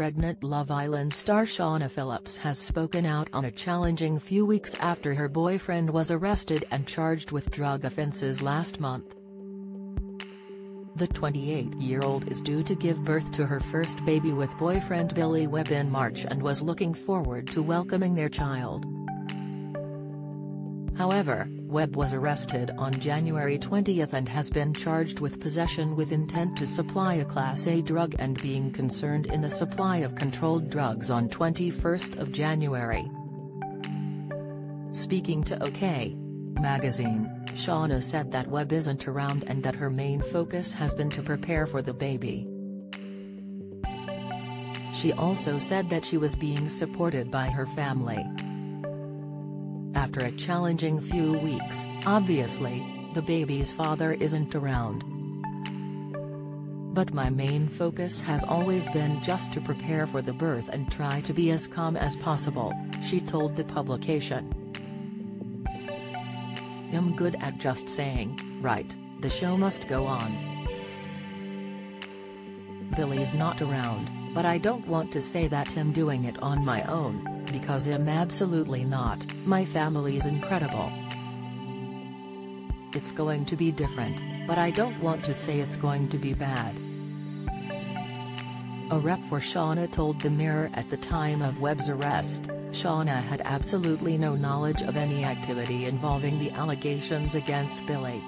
pregnant Love Island star Shaughna Phillips has spoken out on a challenging few weeks after her boyfriend was arrested and charged with drug offenses last month. The 28-year-old is due to give birth to her first baby with boyfriend Billy Webb in March and was looking forward to welcoming their child. However, Webb was arrested on January 20 and has been charged with possession with intent to supply a Class A drug and being concerned in the supply of controlled drugs on 21 January. Speaking to OK! magazine, Shaughna said that Webb isn't around and that her main focus has been to prepare for the baby. She also said that she was being supported by her family. After a challenging few weeks, obviously, the baby's father isn't around. But my main focus has always been just to prepare for the birth and try to be as calm as possible, she told the publication. I'm good at just saying, right, the show must go on. Billy's not around, but I don't want to say that I'm doing it on my own because I'm absolutely not, my family's incredible. It's going to be different, but I don't want to say it's going to be bad. A rep for Shaughna told The Mirror at the time of Webb's arrest, Shaughna had absolutely no knowledge of any activity involving the allegations against Billy.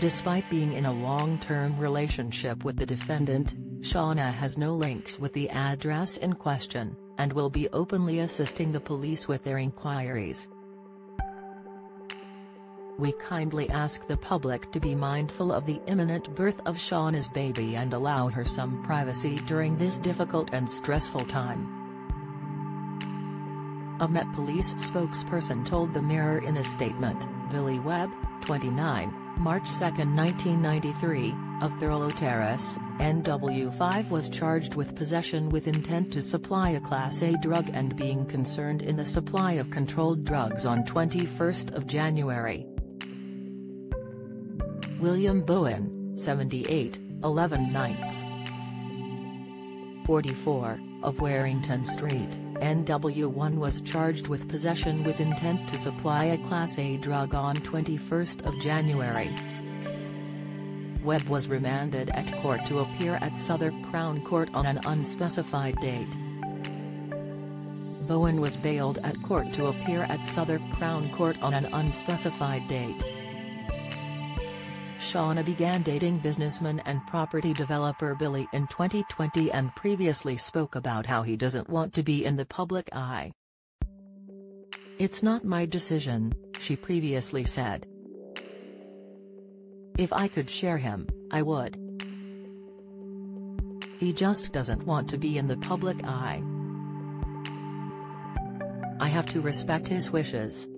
Despite being in a long-term relationship with the defendant, Shaughna has no links with the address in question and will be openly assisting the police with their inquiries. We kindly ask the public to be mindful of the imminent birth of Shaughna's baby and allow her some privacy during this difficult and stressful time. A Met Police spokesperson told The Mirror in a statement, Billy Webb, 29, March 2, 1993, of Thurlow Terrace, NW5 was charged with possession with intent to supply a Class A drug and being concerned in the supply of controlled drugs on 21 January. William Bowen, 78, 11 Nights. 44, of Warrington Street, NW1 was charged with possession with intent to supply a Class A drug on 21 January. Webb was remanded at court to appear at Southwark Crown Court on an unspecified date. Bowen was bailed at court to appear at Southwark Crown Court on an unspecified date. Shaughna began dating businessman and property developer Billy in 2020 and previously spoke about how he doesn't want to be in the public eye. It's not my decision, she previously said. If I could share him, I would. He just doesn't want to be in the public eye. I have to respect his wishes.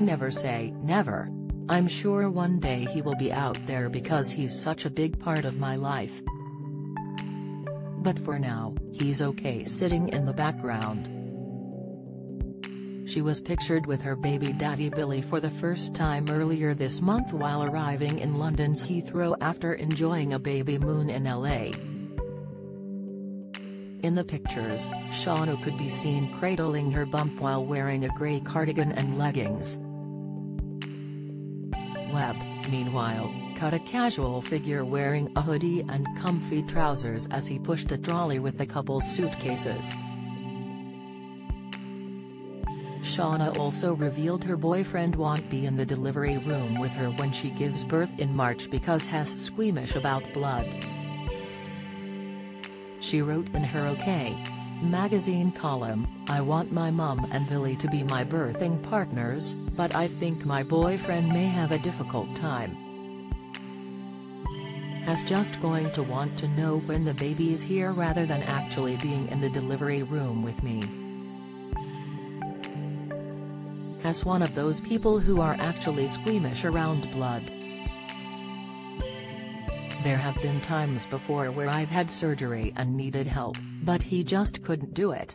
Never say never. I'm sure one day he will be out there because he's such a big part of my life. But for now, he's okay sitting in the background. She was pictured with her baby daddy Billy for the first time earlier this month while arriving in London's Heathrow after enjoying a baby moon in LA. In the pictures, Shaughna could be seen cradling her bump while wearing a grey cardigan and leggings. Webb, meanwhile, cut a casual figure wearing a hoodie and comfy trousers as he pushed a trolley with the couple's suitcases. Shaughna also revealed her boyfriend won't be in the delivery room with her when she gives birth in March because he's squeamish about blood. She wrote in her OK! magazine column, I want my mum and Billy to be my birthing partners, but I think my boyfriend may have a difficult time. Has just going to want to know when the baby's here rather than actually being in the delivery room with me as one of those people who are actually squeamish around blood. There have been times before where I've had surgery and needed help, but he just couldn't do it.